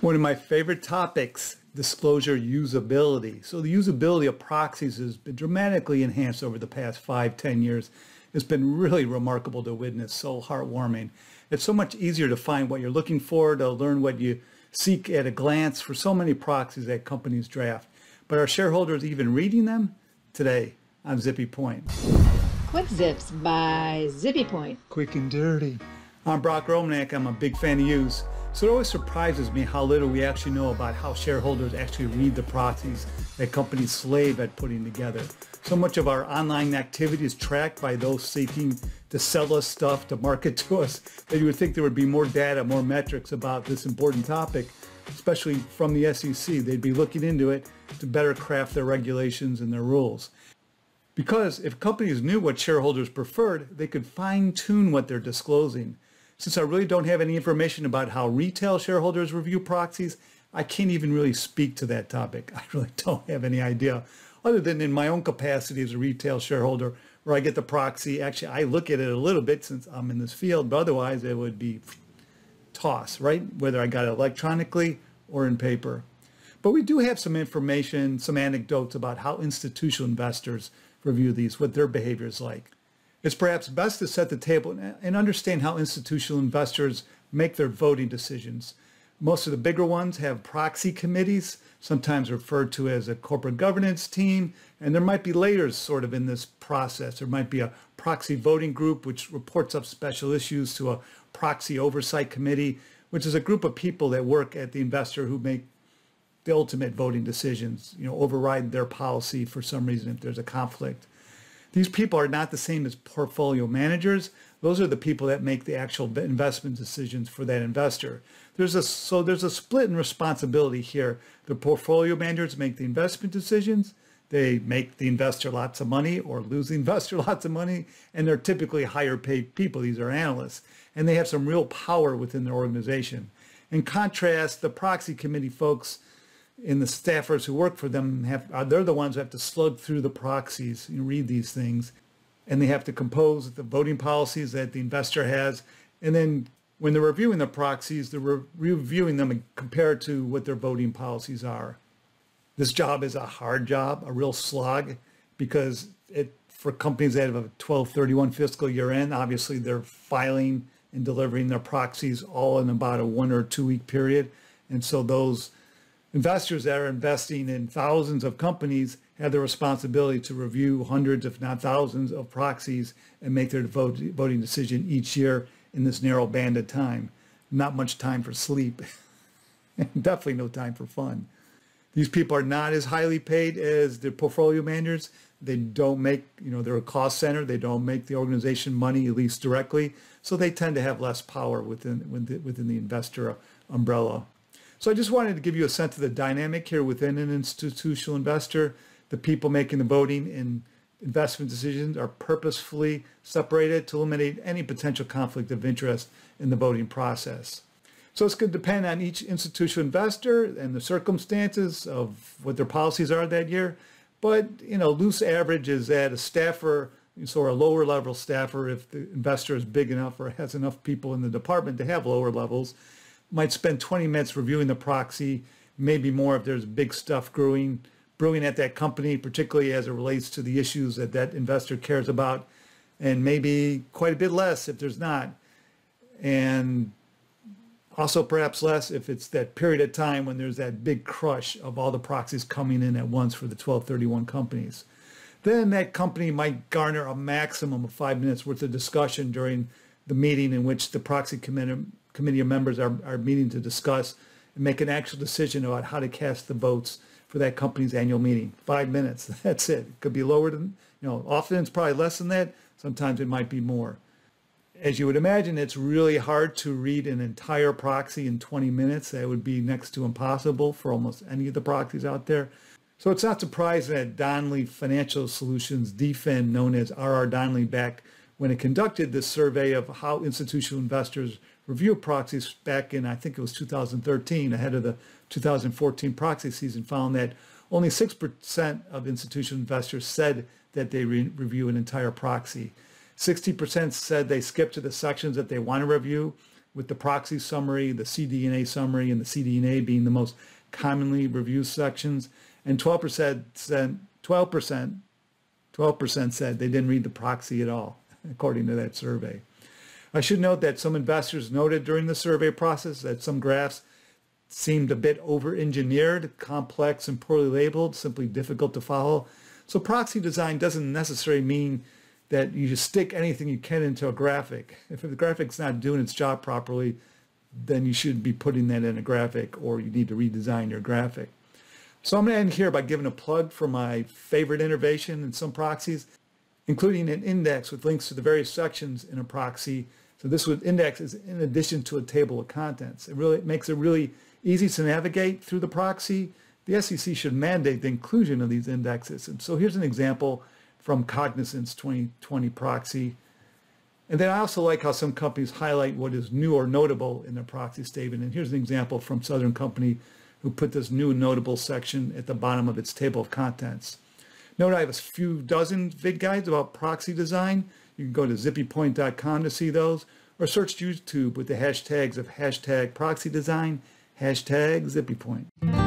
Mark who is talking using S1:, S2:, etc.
S1: One of my favorite topics, disclosure usability. So the usability of proxies has been dramatically enhanced over the past five, ten years. It's been really remarkable to witness, so heartwarming. It's so much easier to find what you're looking for, to learn what you seek at a glance for so many proxies that companies draft. But are shareholders even reading them? Today on Zippy Point.
S2: Quick Zips by Zippy Point.
S1: Quick and dirty. I'm Broc Romanek. I'm a big fan of use. So it always surprises me how little we actually know about how shareholders actually read the proxies that companies slave at putting together. So much of our online activity is tracked by those seeking to sell us stuff, to market to us, that you would think there would be more data, more metrics about this important topic, especially from the SEC. They'd be looking into it to better craft their regulations and their rules. Because if companies knew what shareholders preferred, they could fine tune what they're disclosing. Since I really don't have any information about how retail shareholders review proxies, I can't even really speak to that topic. I really don't have any idea, other than in my own capacity as a retail shareholder, where I get the proxy. Actually, I look at it a little bit since I'm in this field, but otherwise it would be toss, right? Whether I got it electronically or in paper. But we do have some information, some anecdotes about how institutional investors review these, what their behavior is like. It's perhaps best to set the table and understand how institutional investors make their voting decisions. Most of the bigger ones have proxy committees, sometimes referred to as a corporate governance team, and there might be layers sort of in this process. There might be a proxy voting group, which reports up special issues to a proxy oversight committee, which is a group of people that work at the investor who make the ultimate voting decisions, you know, override their policy for some reason if there's a conflict. These people are not the same as portfolio managers. Those are the people that make the actual investment decisions for that investor. There's a so there's a split in responsibility here. The portfolio managers make the investment decisions. They make the investor lots of money or lose the investor lots of money, and they're typically higher paid people. These are analysts, and they have some real power within their organization. In contrast, the proxy committee folks and the staffers who work for them have uh, they're the ones who have to slug through the proxies and read these things. And they have to compose the voting policies that the investor has. And then when they're reviewing the proxies they're re- reviewing them and compare to what their voting policies are. This job is a hard job a real slog because it for companies that have a 1231 fiscal year end obviously they're filing and delivering their proxies all in about a one or two week period. And so those investors that are investing in thousands of companies have the responsibility to review hundreds, if not thousands, of proxies and make their vote, voting decision each year in this narrow band of time. Not much time for sleep. And definitely no time for fun. These people are not as highly paid as the portfolio managers. They don't make, you know, they're a cost center. They don't make the organization money, at least directly. So they tend to have less power within, within the investor umbrella. So I just wanted to give you a sense of the dynamic here within an institutional investor. The people making the voting and investment decisions are purposefully separated to eliminate any potential conflict of interest in the voting process. So it's going to depend on each institutional investor and the circumstances of what their policies are that year. But, you know, loose average is that a staffer, so a lower level staffer, if the investor is big enough or has enough people in the department to have lower levels, might spend 20 minutes reviewing the proxy, maybe more if there's big stuff brewing, brewing at that company, particularly as it relates to the issues that that investor cares about, and maybe quite a bit less if there's not. And also perhaps less if it's that period of time when there's that big crush of all the proxies coming in at once for the 1231 companies. Then that company might garner a maximum of five minutes worth of discussion during the meeting in which the proxy committee committee of members are, are meeting to discuss and make an actual decision about how to cast the votes for that company's annual meeting. Five minutes, that's it. It could be lower than, you know, often it's probably less than that. Sometimes it might be more. As you would imagine, it's really hard to read an entire proxy in 20 minutes. That would be next to impossible for almost any of the proxies out there. So it's not surprising that Donnelley Financial Solutions, DFIN, known as RR Donnelley, back when it conducted this survey of how institutional investors review of proxies back in, I think it was 2013, ahead of the 2014 proxy season, found that only 6% of institutional investors said that they re- review an entire proxy. 60% said they skip to the sections that they want to review. with the proxy summary, the CD&A summary, and the CD&A being the most commonly reviewed sections. And 12% said, 12%, 12% said they didn't read the proxy at all, according to that survey. I should note that some investors noted during the survey process that some graphs seemed a bit over-engineered, complex and poorly labeled, simply difficult to follow. So proxy design doesn't necessarily mean that you just stick anything you can into a graphic. If the graphic's not doing its job properly, then you shouldn't be putting that in a graphic or you need to redesign your graphic. So I'm going to end here by giving a plug for my favorite innovation in some proxies, including an index with links to the various sections in a proxy. So this would index is in addition to a table of contents. It really makes it really easy to navigate through the proxy. The SEC should mandate the inclusion of these indexes. And so here's an example from Cognizant's 2020 proxy. And then I also like how some companies highlight what is new or notable in their proxy statement. And here's an example from Southern Company who put this new notable section at the bottom of its table of contents. Note I have a few dozen vid guides about proxy design. You can go to zippypoint.com to see those or search YouTube with the hashtags of hashtag proxy design, hashtag zippypoint.